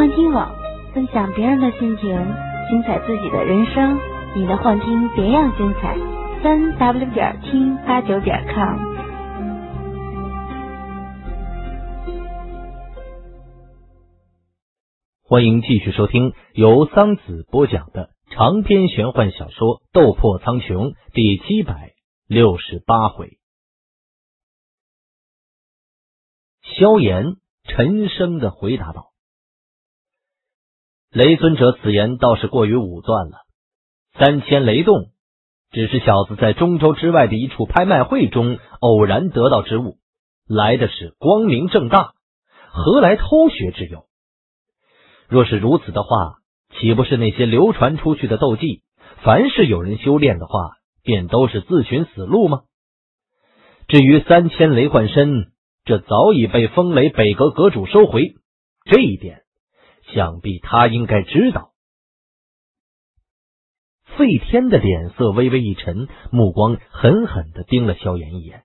幻听网，分享别人的心情，精彩自己的人生。你的幻听别样精彩，三 w 点听八九点 com。欢迎继续收听由桑子播讲的长篇玄幻小说《斗破苍穹》第七百六十八回。萧炎沉声的回答道：“雷尊者此言倒是过于武断了。三千雷动只是小子在中州之外的一处拍卖会中偶然得到之物，来的是光明正大，何来偷学之有？若是如此的话，岂不是那些流传出去的斗技，凡是有人修炼的话，便都是自寻死路吗？至于三千雷幻身。”这早已被风雷北阁阁主收回，这一点想必他应该知道。费天的脸色微微一沉，目光狠狠的盯了萧炎一眼，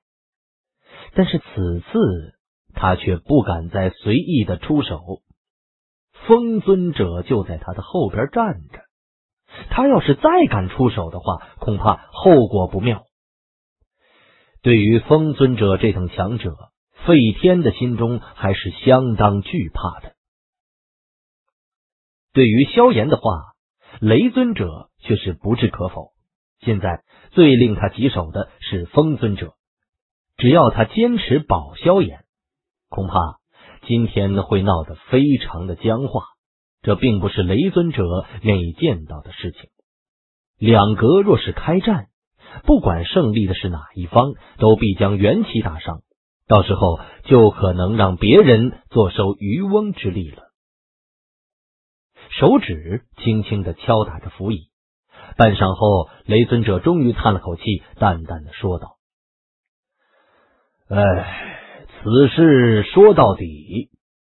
但是此次他却不敢再随意的出手。风尊者就在他的后边站着，他要是再敢出手的话，恐怕后果不妙。对于风尊者这等强者，费天的心中还是相当惧怕的。对于萧炎的话，雷尊者却是不置可否。现在最令他棘手的是风尊者，只要他坚持保萧炎，恐怕今天会闹得非常的僵化。这并不是雷尊者愿意见到的事情。两格若是开战，不管胜利的是哪一方，都必将元气大伤。到时候就可能让别人坐收渔翁之利了。手指轻轻的敲打着扶椅，半晌后，雷尊者终于叹了口气，淡淡的说道：“哎，此事说到底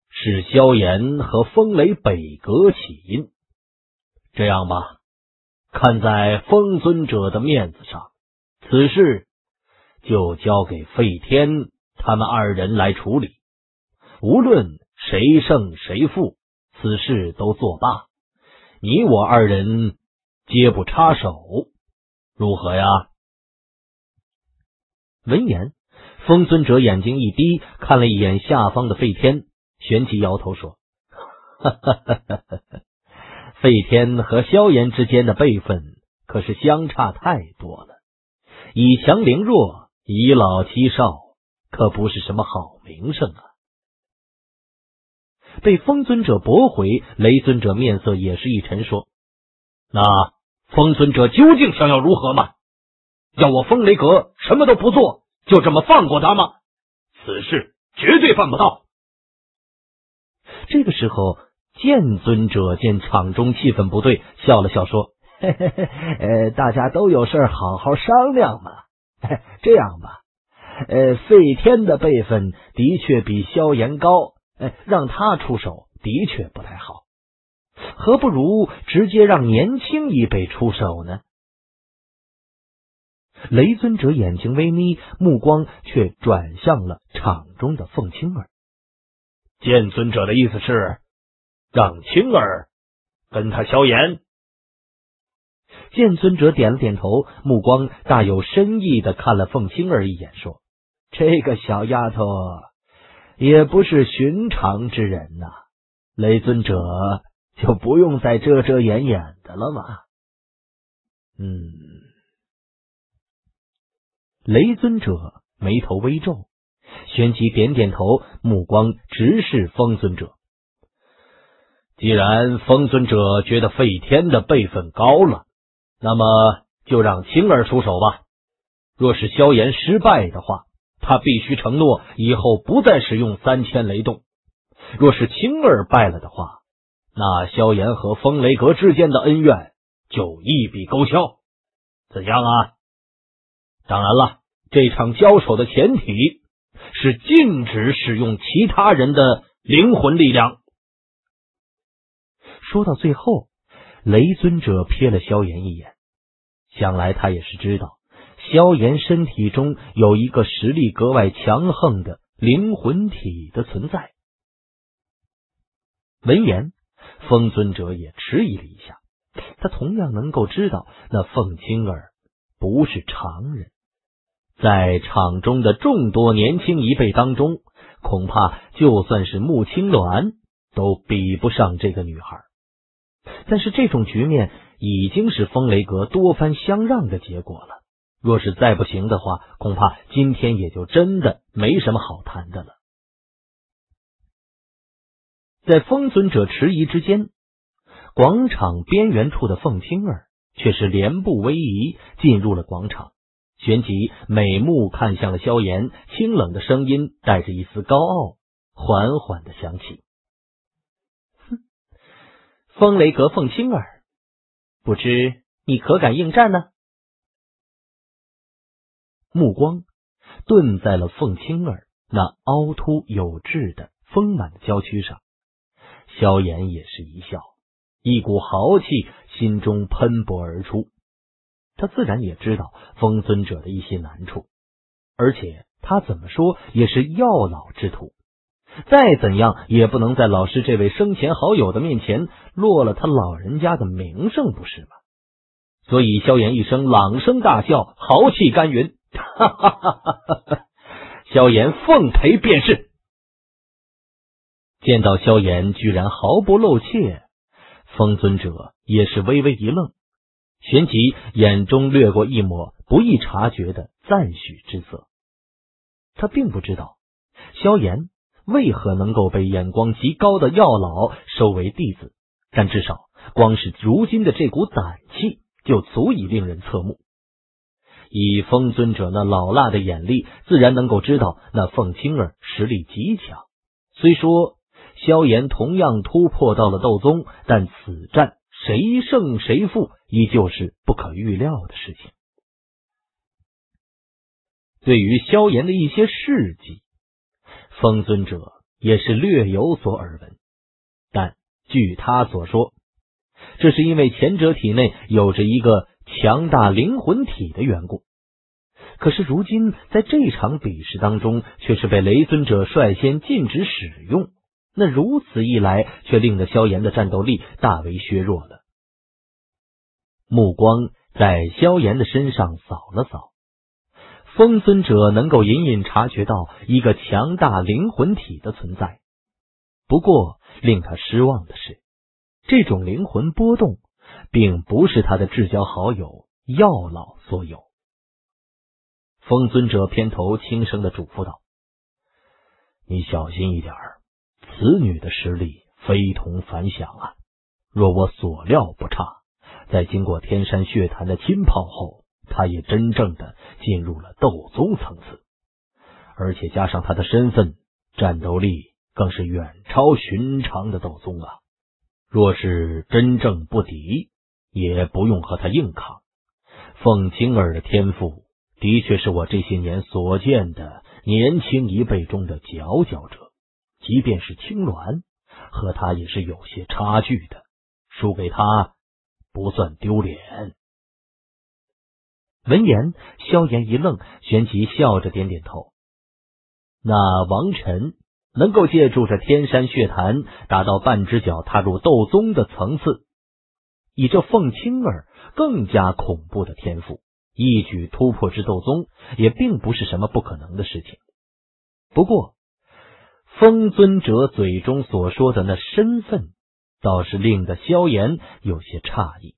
是萧炎和风雷北阁起因。这样吧，看在风尊者的面子上，此事就交给费天。”他们二人来处理，无论谁胜谁负，此事都作罢。你我二人皆不插手，如何呀？闻言，风尊者眼睛一低，看了一眼下方的费天，旋即摇头说：“哈哈哈哈哈！费天和萧炎之间的辈分可是相差太多了，以强凌弱，以老欺少。”可不是什么好名声啊！被风尊者驳回，雷尊者面色也是一沉，说：“那风尊者究竟想要如何吗？要我风雷阁什么都不做，就这么放过他吗？此事绝对办不到。”这个时候，剑尊者见场中气氛不对，笑了笑说：“嘿嘿嘿，呃，大家都有事好好商量嘛。这样吧。”呃，费天的辈分的确比萧炎高，哎，让他出手的确不太好，何不如直接让年轻一辈出手呢？雷尊者眼睛微眯，目光却转向了场中的凤青儿。剑尊者的意思是让青儿跟他萧炎。剑尊者点了点头，目光大有深意的看了凤青儿一眼，说。这个小丫头也不是寻常之人呐，雷尊者就不用再遮遮掩掩的了吗？嗯，雷尊者眉头微皱，旋即点点头，目光直视风尊者。既然风尊者觉得费天的辈分高了，那么就让青儿出手吧。若是萧炎失败的话。他必须承诺以后不再使用三千雷动。若是青儿败了的话，那萧炎和风雷阁之间的恩怨就一笔勾销。怎样啊？当然了，这场交手的前提是禁止使用其他人的灵魂力量。说到最后，雷尊者瞥了萧炎一眼，想来他也是知道。萧炎身体中有一个实力格外强横的灵魂体的存在。闻言，风尊者也迟疑了一下，他同样能够知道那凤青儿不是常人，在场中的众多年轻一辈当中，恐怕就算是穆青鸾都比不上这个女孩。但是这种局面已经是风雷阁多番相让的结果了。若是再不行的话，恐怕今天也就真的没什么好谈的了。在风尊者迟疑之间，广场边缘处的凤青儿却是连步微移进入了广场，旋即美目看向了萧炎，清冷的声音带着一丝高傲，缓缓的响起：“哼，风雷阁凤青儿，不知你可敢应战呢？”目光顿在了凤青儿那凹凸有致的丰满的娇躯上，萧炎也是一笑，一股豪气心中喷薄而出。他自然也知道风尊者的一些难处，而且他怎么说也是药老之徒，再怎样也不能在老师这位生前好友的面前落了他老人家的名声，不是吗？所以萧炎一声朗声大笑，豪气干云。哈哈哈哈哈！萧炎奉陪便是。见到萧炎居然毫不露怯，风尊者也是微微一愣，旋即眼中掠过一抹不易察觉的赞许之色。他并不知道萧炎为何能够被眼光极高的药老收为弟子，但至少光是如今的这股胆气就足以令人侧目。以风尊者那老辣的眼力，自然能够知道那凤青儿实力极强。虽说萧炎同样突破到了斗宗，但此战谁胜谁负，依旧是不可预料的事情。对于萧炎的一些事迹，风尊者也是略有所耳闻。但据他所说，这是因为前者体内有着一个。强大灵魂体的缘故，可是如今在这场比试当中，却是被雷尊者率先禁止使用。那如此一来，却令得萧炎的战斗力大为削弱了。目光在萧炎的身上扫了扫，风尊者能够隐隐察觉到一个强大灵魂体的存在。不过，令他失望的是，这种灵魂波动。并不是他的至交好友药老所有。风尊者偏头轻声的嘱咐道：“你小心一点此女的实力非同凡响啊！若我所料不差，在经过天山血潭的浸泡后，她也真正的进入了斗宗层次，而且加上她的身份，战斗力更是远超寻常的斗宗啊！若是真正不敌。”也不用和他硬抗。凤青儿的天赋的确是我这些年所见的年轻一辈中的佼佼者，即便是青鸾，和他也是有些差距的。输给他不算丢脸。闻言，萧炎一愣，旋即笑着点点头。那王晨能够借助着天山血潭，达到半只脚踏入斗宗的层次。以这凤青儿更加恐怖的天赋，一举突破至斗宗也并不是什么不可能的事情。不过，风尊者嘴中所说的那身份，倒是令得萧炎有些诧异。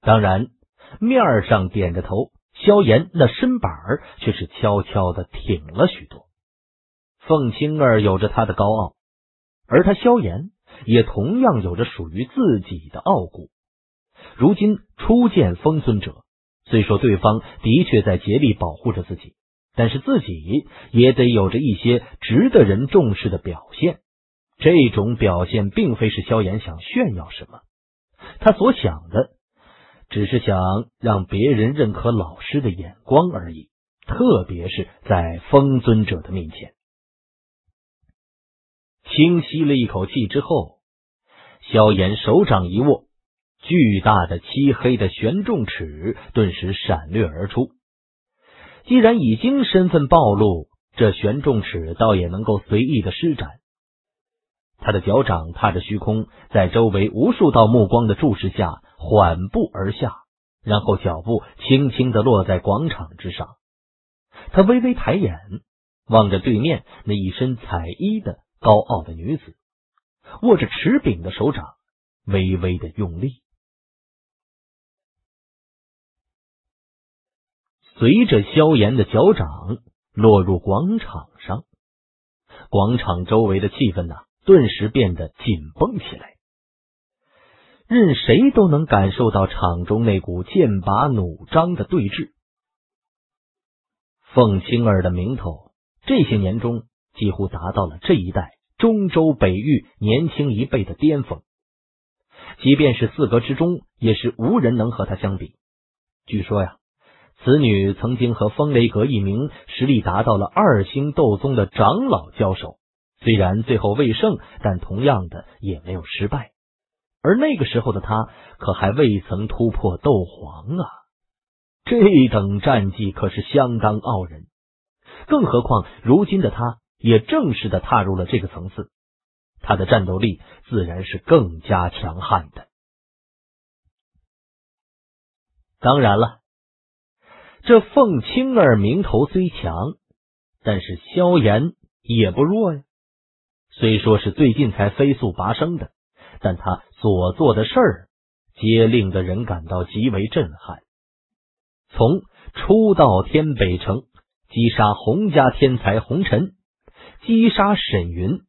当然，面上点着头，萧炎那身板儿却是悄悄的挺了许多。凤青儿有着他的高傲，而他萧炎。也同样有着属于自己的傲骨。如今初见风尊者，虽说对方的确在竭力保护着自己，但是自己也得有着一些值得人重视的表现。这种表现并非是萧炎想炫耀什么，他所想的只是想让别人认可老师的眼光而已。特别是在风尊者的面前。轻吸了一口气之后，萧炎手掌一握，巨大的漆黑的玄重尺顿时闪掠而出。既然已经身份暴露，这玄重尺倒也能够随意的施展。他的脚掌踏着虚空，在周围无数道目光的注视下缓步而下，然后脚步轻轻的落在广场之上。他微微抬眼，望着对面那一身彩衣的高傲的女子，握着持柄的手掌微微的用力。随着萧炎的脚掌落入广场上，广场周围的气氛呐。顿时变得紧绷起来，任谁都能感受到场中那股剑拔弩张的对峙。凤青儿的名头，这些年中几乎达到了这一代中州北域年轻一辈的巅峰，即便是四阁之中，也是无人能和他相比。据说呀，此女曾经和风雷阁一名实力达到了二星斗宗的长老交手。虽然最后未胜，但同样的也没有失败。而那个时候的他，可还未曾突破斗皇啊！这等战绩可是相当傲人。更何况如今的他，也正式的踏入了这个层次，他的战斗力自然是更加强悍的。当然了，这凤青儿名头虽强，但是萧炎也不弱呀。虽说是最近才飞速拔升的，但他所做的事儿皆令的人感到极为震撼。从初到天北城击杀洪家天才洪尘，击杀沈云、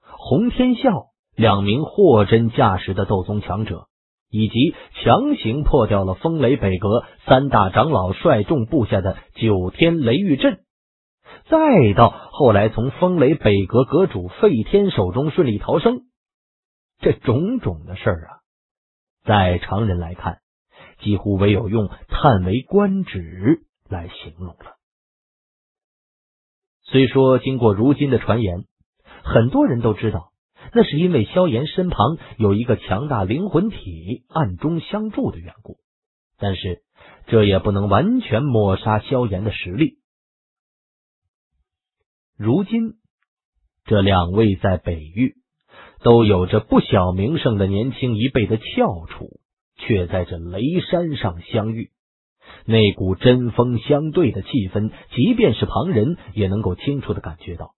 洪天啸两名货真价实的斗宗强者，以及强行破掉了风雷北阁三大长老率众布下的九天雷狱阵。再到后来，从风雷北阁阁主费天手中顺利逃生，这种种的事儿啊，在常人来看，几乎唯有用叹为观止来形容了。虽说经过如今的传言，很多人都知道，那是因为萧炎身旁有一个强大灵魂体暗中相助的缘故，但是这也不能完全抹杀萧炎的实力。如今，这两位在北域都有着不小名声的年轻一辈的翘楚，却在这雷山上相遇，那股针锋相对的气氛，即便是旁人也能够清楚的感觉到。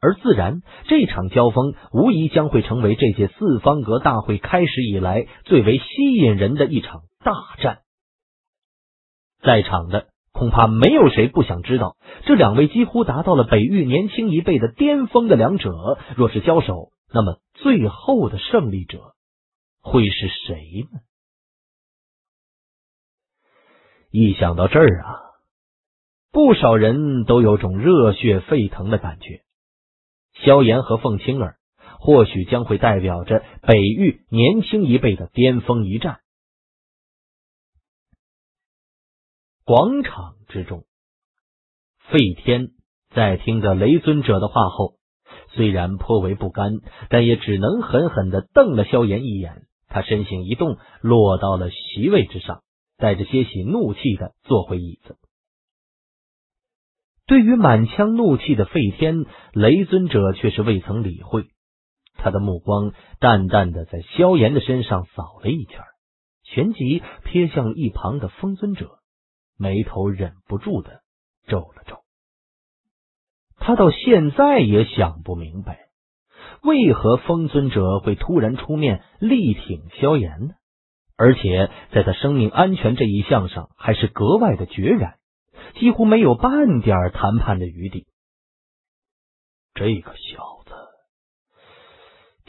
而自然，这场交锋无疑将会成为这届四方阁大会开始以来最为吸引人的一场大战。在场的。恐怕没有谁不想知道，这两位几乎达到了北域年轻一辈的巅峰的两者，若是交手，那么最后的胜利者会是谁呢？一想到这儿啊，不少人都有种热血沸腾的感觉。萧炎和凤青儿或许将会代表着北域年轻一辈的巅峰一战。广场之中，费天在听着雷尊者的话后，虽然颇为不甘，但也只能狠狠的瞪了萧炎一眼。他身形一动，落到了席位之上，带着些许怒气的坐回椅子。对于满腔怒气的费天，雷尊者却是未曾理会，他的目光淡淡的在萧炎的身上扫了一圈，旋即瞥向一旁的风尊者。眉头忍不住的皱了皱，他到现在也想不明白，为何风尊者会突然出面力挺萧炎呢？而且在他生命安全这一项上，还是格外的决然，几乎没有半点谈判的余地。这个小子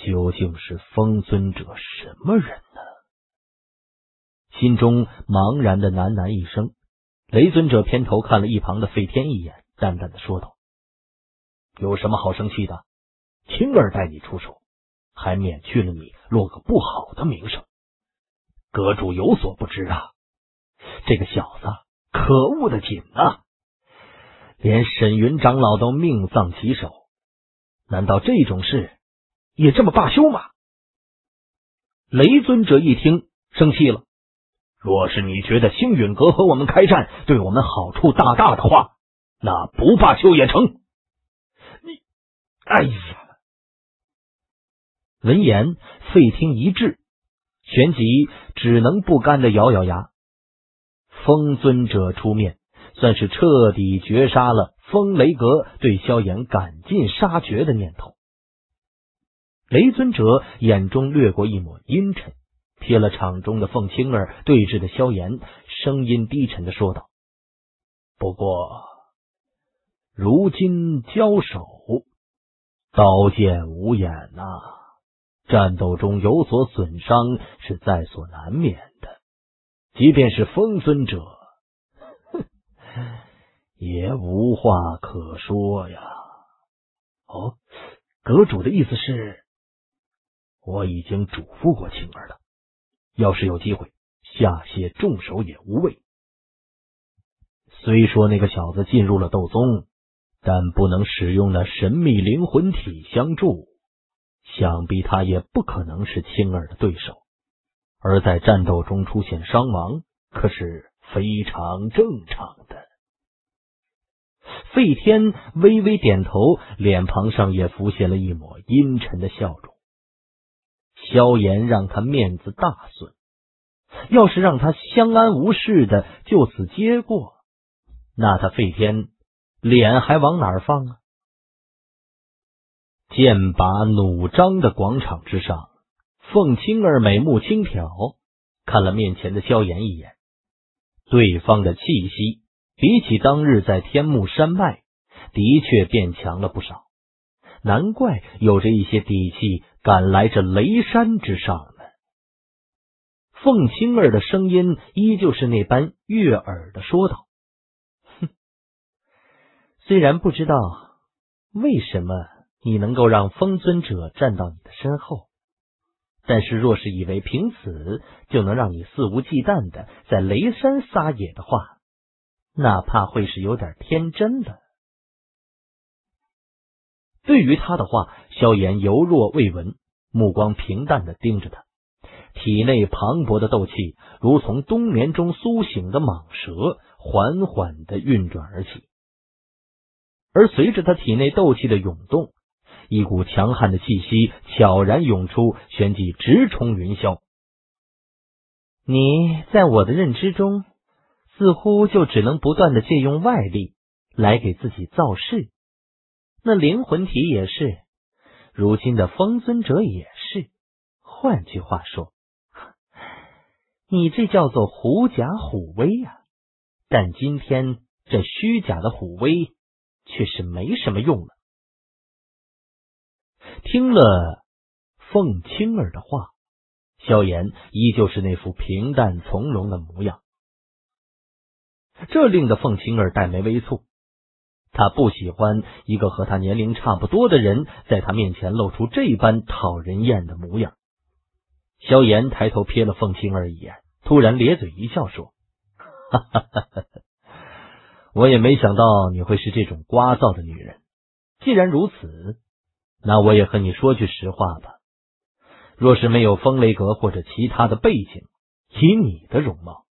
究竟是风尊者什么人呢？心中茫然的喃喃一声。雷尊者偏头看了一旁的费天一眼，淡淡的说道：“有什么好生气的？青儿带你出手，还免去了你落个不好的名声。阁主有所不知啊，这个小子可恶的紧啊，连沈云长老都命丧其手，难道这种事也这么罢休吗？”雷尊者一听，生气了。若是你觉得星陨阁和我们开战对我们好处大大的话，那不罢休也成。你，哎呀！闻言，费听一滞，旋即只能不甘的咬咬牙。风尊者出面，算是彻底绝杀了风雷阁对萧炎赶尽杀绝的念头。雷尊者眼中掠过一抹阴沉，瞥了场中的凤青儿对峙的萧炎，声音低沉的说道：“不过，如今交手，刀剑无眼呐，战斗中有所损伤是在所难免的。即便是风尊者，哼，也无话可说呀。哦，阁主的意思是？”我已经嘱咐过青儿了，要是有机会下些重手也无畏。虽说那个小子进入了斗宗，但不能使用那神秘灵魂体相助，想必他也不可能是青儿的对手。而在战斗中出现伤亡，可是非常正常的。费天微微点头，脸庞上也浮现了一抹阴沉的笑容。萧炎让他面子大损，要是让他相安无事的就此接过，那他费天脸还往哪儿放啊？剑拔弩张的广场之上，凤青儿美目轻挑，看了面前的萧炎一眼，对方的气息比起当日在天目山脉的确变强了不少，难怪有着一些底气。赶来这雷山之上呢？凤青儿的声音依旧是那般悦耳的说道：“哼，虽然不知道为什么你能够让风尊者站到你的身后，但是若是以为凭此就能让你肆无忌惮的在雷山撒野的话，哪怕会是有点天真的。”对于他的话，萧炎犹若未闻，目光平淡的盯着他，体内磅礴的斗气如从冬眠中苏醒的蟒蛇，缓缓的运转而起。而随着他体内斗气的涌动，一股强悍的气息悄然涌出，旋即直冲云霄。你在我的认知中，似乎就只能不断的借用外力来给自己造势。那灵魂体也是，如今的风尊者也是。换句话说，你这叫做狐假虎威啊！但今天这虚假的虎威却是没什么用了。听了凤青儿的话，萧炎依旧是那副平淡从容的模样，这令得凤青儿黛眉微蹙。他不喜欢一个和他年龄差不多的人在他面前露出这般讨人厌的模样。萧炎抬头瞥了凤青儿一眼，突然咧嘴一笑说：“哈哈哈哈我也没想到你会是这种聒噪的女人。既然如此，那我也和你说句实话吧。若是没有风雷阁或者其他的背景，以你的容貌，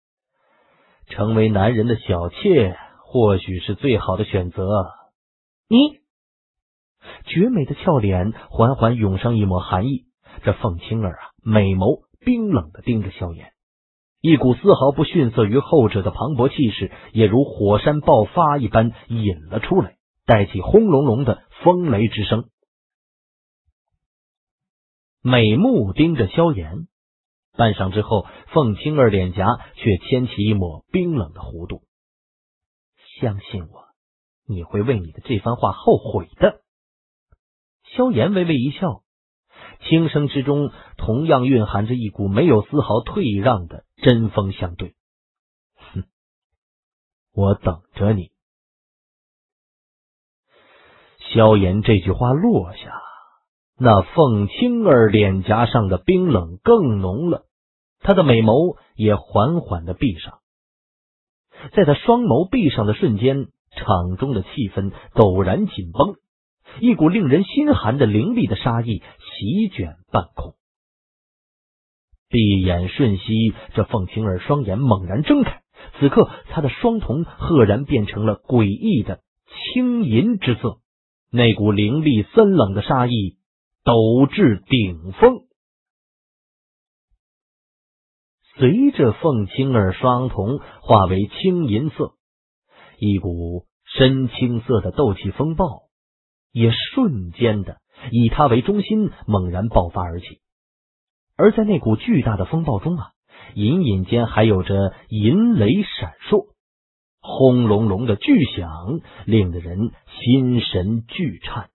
成为男人的小妾。”或许是最好的选择。你绝美的俏脸缓缓涌上一抹寒意。这凤青儿啊，美眸冰冷的盯着萧炎，一股丝毫不逊色于后者的磅礴气势，也如火山爆发一般引了出来，带起轰隆隆的风雷之声。美目盯着萧炎，半晌之后，凤青儿脸颊却牵起一抹冰冷的弧度。相信我，你会为你的这番话后悔的。萧炎微微一笑，轻声之中同样蕴含着一股没有丝毫退让的针锋相对。哼，我等着你。萧炎这句话落下，那凤青儿脸颊上的冰冷更浓了，她的美眸也缓缓的闭上。在他双眸闭上的瞬间，场中的气氛陡然紧绷，一股令人心寒的凌厉的杀意席卷半空。闭眼瞬息，这凤青儿双眼猛然睁开，此刻她的双瞳赫然变成了诡异的青银之色，那股凌厉森冷的杀意陡至顶峰。随着凤青儿双瞳化为青银色，一股深青色的斗气风暴也瞬间的以他为中心猛然爆发而起。而在那股巨大的风暴中啊，隐隐间还有着银雷闪烁，轰隆隆的巨响，令得人心神俱颤。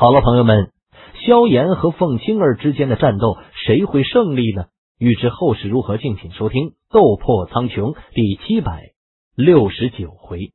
好了，朋友们。萧炎和凤青儿之间的战斗，谁会胜利呢？欲知后事如何，敬请收听《斗破苍穹》第七百六十九回。